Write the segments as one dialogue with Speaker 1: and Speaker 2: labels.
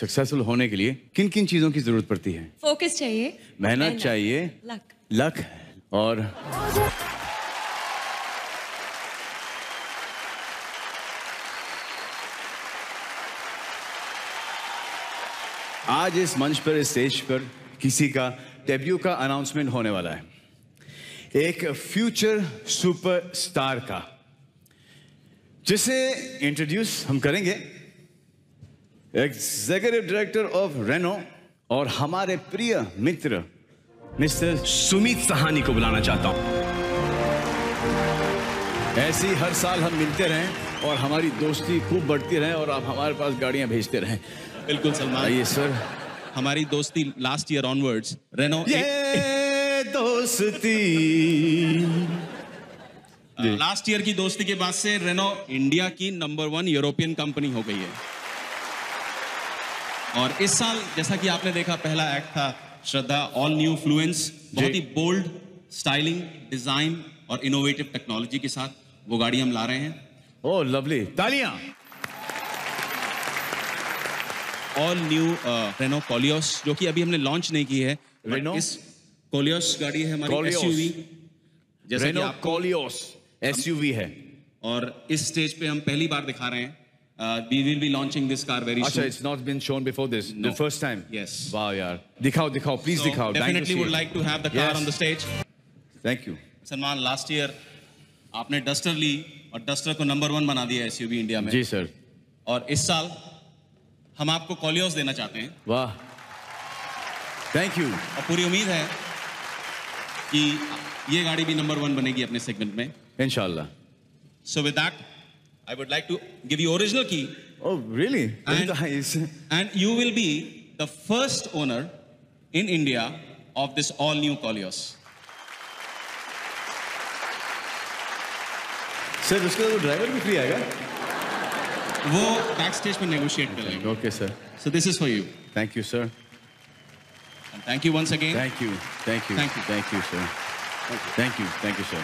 Speaker 1: Successful होने के लिए किन किन चीज़ों की ज़रूरत पड़ती है?
Speaker 2: फोकस चाहिए।
Speaker 1: मेहनत चाहिए।
Speaker 2: लक
Speaker 1: लक और आज इस मंच पर इस स्टेज पर किसी का डेब्यू का अनाउंसमेंट होने वाला है। एक फ्यूचर सुपरस्टार का जिसे इंट्रोड्यूस हम करेंगे। एग्जीक्यूटिव डायरेक्टर ऑफ़ रेनो और हमारे प्रिय मित्र मिस्टर
Speaker 3: सुमित सहानी को बुलाना चाहता हूँ।
Speaker 1: ऐसे हर साल हम मिलते रहें और हमारी दोस्ती खूब बढ़ती रहे और आप हमारे पास गाड़ियाँ भेजते रहें।
Speaker 4: बिल्कुल सलमान।
Speaker 1: आइए सर।
Speaker 4: हमारी दोस्ती लास्ट ईयर ऑनवर्ड्स रेनो
Speaker 1: ये दोस्ती।
Speaker 4: लास्ट ईयर की दोस्ती के बाद से रेनो इंडिया की नंबर वन यूरोपियन कंपनी हो गई है। और इस साल जैसा कि आपने देखा पहला एक्ट था श्रद्धा ऑल न्यू फ्लुएंस बहुत ही बोल्ड स्टाइलिंग डिज़ाइन और इनोवेटिव टेक्नोलॉजी के साथ वो गाड़ी हम ला रहे हैं।
Speaker 1: ओ लवली तालियाँ।
Speaker 4: ऑल न्यू रेनो कॉलियोस जो कि अभी हमने लॉन्च नहीं की है
Speaker 1: Renault?
Speaker 4: इस कॉलियोस गाड़ी है हमारी एसयूवी जैसा कि
Speaker 1: रेनो कॉलियोस एसयूवी है।
Speaker 4: और इस स्टेज पे हम पहली बार दिखा रहे हैं। We will be launching this car very
Speaker 1: अच्छा it's not been shown before this the
Speaker 4: No.
Speaker 1: First time
Speaker 4: Yes.
Speaker 1: वाह यार दिखाओ दिखाओ प्लीज़ दिखाओ
Speaker 4: definitely would like to have the car
Speaker 1: Yes.
Speaker 4: On the stage
Speaker 1: thank you
Speaker 4: Salman last year आपने Duster ली और Duster को नंबर वन बना दिया एसयूवी इंडिया में।
Speaker 1: जी सर
Speaker 4: और इस साल हम आपको कॉलियोस देना चाहते हैं।
Speaker 1: वाह। थैंक यू
Speaker 4: और पूरी उम्मीद है कि ये गाड़ी भी नंबर वन बनेगी अपने सेगमेंट में।
Speaker 1: इंशाल्लाह
Speaker 4: so with that I would like to give you original की
Speaker 1: Oh, really?
Speaker 4: And-
Speaker 1: Nice.
Speaker 4: and you will be the first owner in India of this all new Koleos.
Speaker 1: Sir उसका तो driver भी free आएगा
Speaker 4: वो back stage पर negotiate कर लेंगे।
Speaker 1: Okay sir
Speaker 4: so this is for you
Speaker 1: thank you sir
Speaker 4: thank you once again
Speaker 1: thank you thank you
Speaker 4: Thank you.
Speaker 1: Thank you sir thank you thank you sir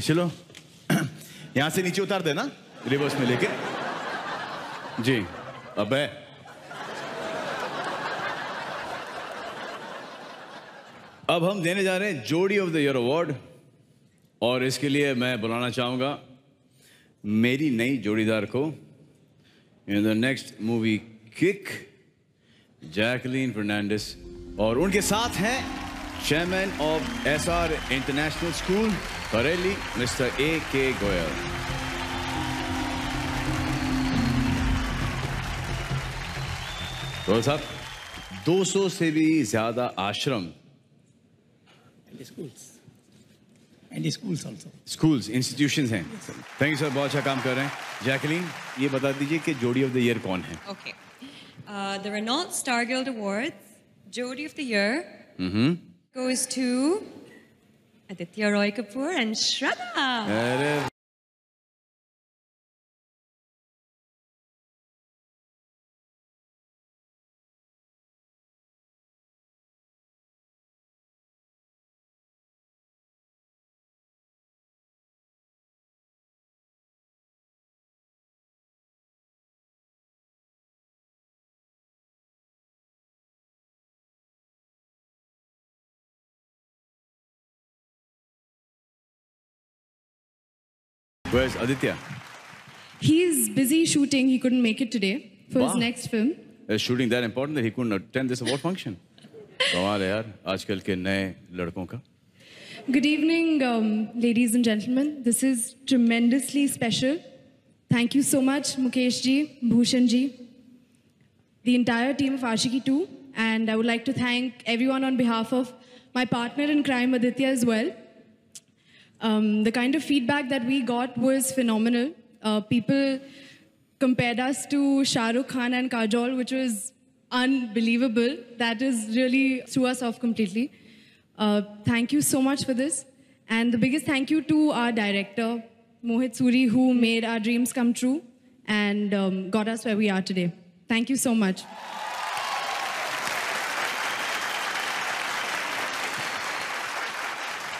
Speaker 1: चलो यहाँ से नीचे उतार देना। Reverse में लेके। जी। अबे अब हम देने जा रहे हैं जोड़ी ऑफ़ द ईयर अवार्ड और इसके लिए मैं बुलाना चाहूँगा मेरी नई जोड़ीदार को। In the next movie Kick Jacqueline Fernandez और उनके साथ हैं chairman of S R International School Bareilly mister A K Goyal Goyal साहब 200 से भी ज़्यादा आश्रम।
Speaker 5: And schools. And schools also.
Speaker 1: Schools institutions हैं। थैंक यू सर बहुत अच्छा काम कर रहे हैं। जैकलीन ये बता दीजिए कि जोड़ी ऑफ़ द ईयर कौन है?
Speaker 2: Okay. Uh, the Renault Star Guild Awards, Jody of the Year, goes to Aditya Roy Kapoor and Shraddha.
Speaker 1: Where's Aditya?
Speaker 6: He's busy shooting. He couldn't make it today for
Speaker 1: Wow.
Speaker 6: his next film.
Speaker 1: Is shooting that important that he couldn't attend this award function? कमाल है यार आजकल के नए लड़कों का
Speaker 6: Good evening, um, ladies and gentlemen. This is tremendously special. Thank you so much, Mukesh ji, Bhushan ji, the entire team of Ashiki 2. And I would like to thank everyone on behalf of my partner in crime, Aditya, as well. Um, the kind of feedback that we got was phenomenal. Uh, people compared us to Shah Rukh Khan and Kajol, which was unbelievable. That is really threw us off completely. Uh, thank you so much for this. And the biggest thank you to our director, Mohit Suri, who made our dreams come true and um, got us where we are today. Thank you so much.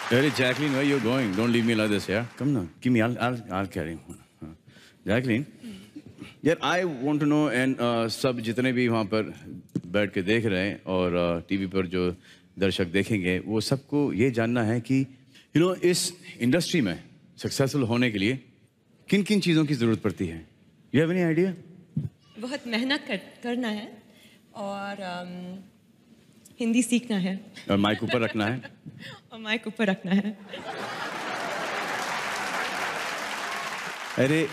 Speaker 1: Hey, Jacqueline, where you going? Don't leave me like this, yeah? Come now. Give me, I'll, I'll, I'll carry him. Jacqueline, यार I want to know and सब जितने भी वहाँ पर बैठ के देख रहे हैं और टीवी पर जो दर्शक देखेंगे वो सबको ये जानना है कि यू नो इस इंडस्ट्री में सक्सेसफुल होने के लिए किन किन चीज़ों की ज़रूरत पड़ती है यू हैव एनी आइडिया
Speaker 2: बहुत मेहनत कर, करना है और अम, हिंदी सीखना है।
Speaker 1: और माइक ऊपर रखना है।
Speaker 2: और माइक ऊपर रखना है।
Speaker 1: अरे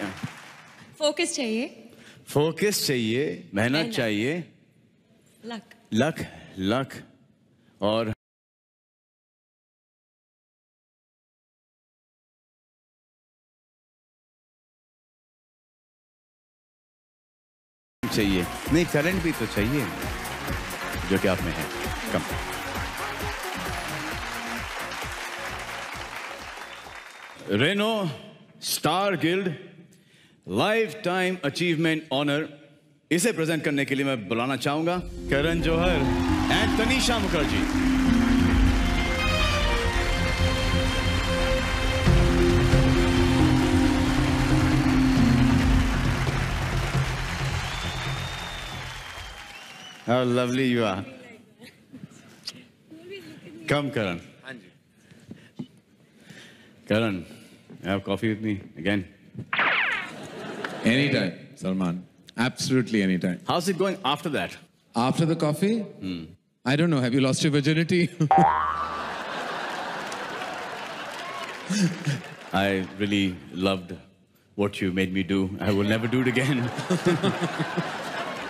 Speaker 2: फोकस चाहिए।
Speaker 1: फोकस चाहिए मेहनत। चाहिए।
Speaker 2: लक
Speaker 1: लक लक और चाहिए। नहीं टैलेंट भी तो चाहिए जो कि आप में है। Come Renault Star Guild lifetime achievement honour इसे प्रेजेंट करने के लिए मैं बुलाना चाहूँगा। Karan Johar. And Tanisha Mukherjee How lovely you are. Come, Karan. Karan, have coffee with me again.
Speaker 7: Anytime, Salman. Absolutely anytime.
Speaker 1: How's it going after that?
Speaker 7: After the coffee? Hmm. I don't know. Have you lost your virginity?
Speaker 1: I really loved what you made me do. I will never do it again.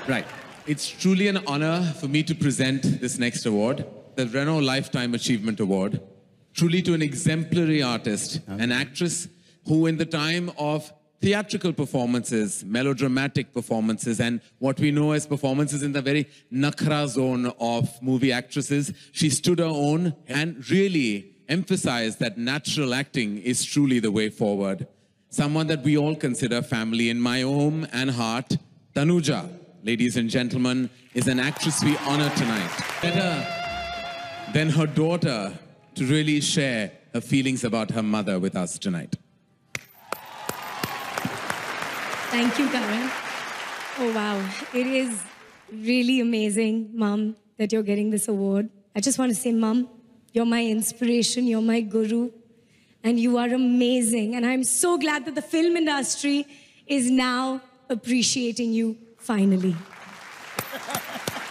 Speaker 7: right. It's truly an honor for me to present this next award, the Renault Lifetime Achievement Award, truly to an exemplary artist, an actress who, in the time of theatrical performances, melodramatic performances, and what we know as performances in the very nakra zone of movie actresses, she stood her own and really emphasized that natural acting is truly the way forward. Someone that we all consider family in my home and heart, Tanuja, ladies and gentlemen, is an actress we honor tonight. Than her daughter to really share her feelings about her mother with us tonight.
Speaker 8: Thank you, Karen. Oh, wow. It is really amazing, Mom, that you're getting this award. I just want to say, Mom, you're my inspiration, you're my guru, and you are amazing. And I'm so glad that the film industry is now appreciating you finally.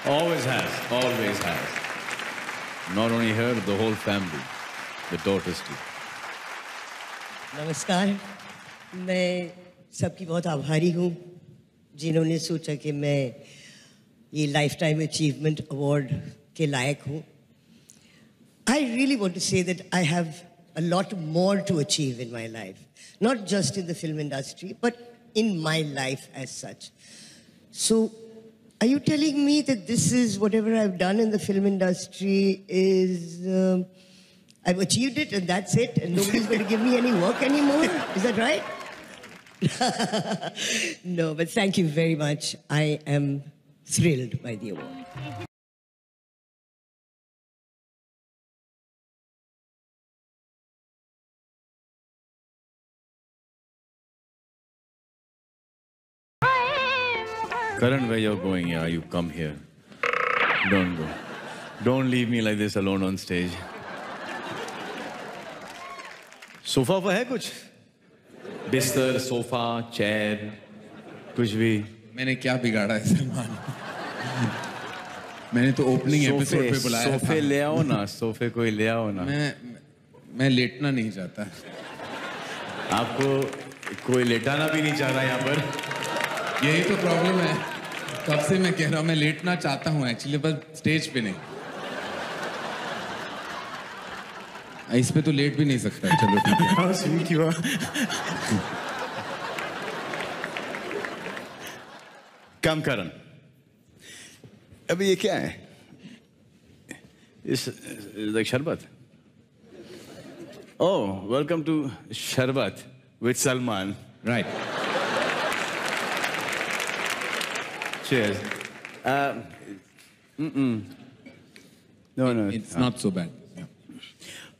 Speaker 1: always has, always has Not only her, the whole family, the daughters too.
Speaker 9: नमस्कार मैं सबकी बहुत आभारी हूँ जिन्होंने सोचा कि मैं ये लाइफ टाइम अचीवमेंट अवार्ड के लायक हूँ I really want to say that I have a lot more to achieve in my life, not just in the film industry, but in my life as such. So, are you telling me that this is whatever I've done in the film industry is um, I've achieved it and that's it, and nobody's going to give me any work anymore? Is that right? no, but thank you very much. I am thrilled by the award.
Speaker 1: Karan, where you're going, yeah, you come here. Don't go. Don't leave me like this alone on stage. Sofa पर है कुछ? बिस्तर sofa chair कुछ भी।
Speaker 7: मैंने क्या बिगाड़ा है सलमान? मैंने तो ओपनिंग एपिसोड पे बुलाया
Speaker 1: सोफे ले आओ ना सोफे कोई ले आओ ना।
Speaker 7: मैं मैं लेटना नहीं चाहता।
Speaker 1: आपको कोई लेटाना भी नहीं चाह रहा यहाँ पर?
Speaker 7: यही तो प्रॉब्लम है। कब से मैं कह रहा हूँ मैं लेटना चाहता हूँ एक्चुअली बस स्टेज पे नहीं। इस पे तो लेट भी नहीं सकता चलो ठीक है।
Speaker 1: हाँ कम करन अभी ये क्या है? Is like sharbat. Oh welcome to Sharbat with Salman
Speaker 7: right
Speaker 1: Cheers. Uh, mm-mm. No, no.
Speaker 7: It's not so bad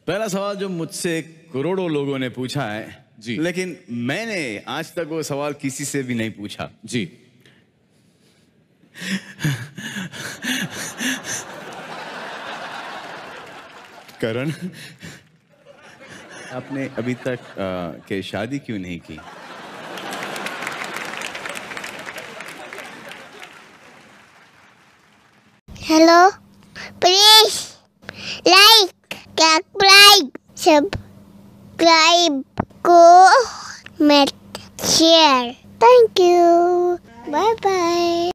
Speaker 1: पहला सवाल जो मुझसे करोड़ों लोगों ने पूछा है
Speaker 7: जी।
Speaker 1: लेकिन मैंने आज तक वो सवाल किसी से भी नहीं पूछा
Speaker 7: जी
Speaker 1: करण आपने अभी तक आ, के शादी क्यों नहीं की
Speaker 10: Hello? Please like, subscribe, subscribe, comment, share. Thank you. Bye bye.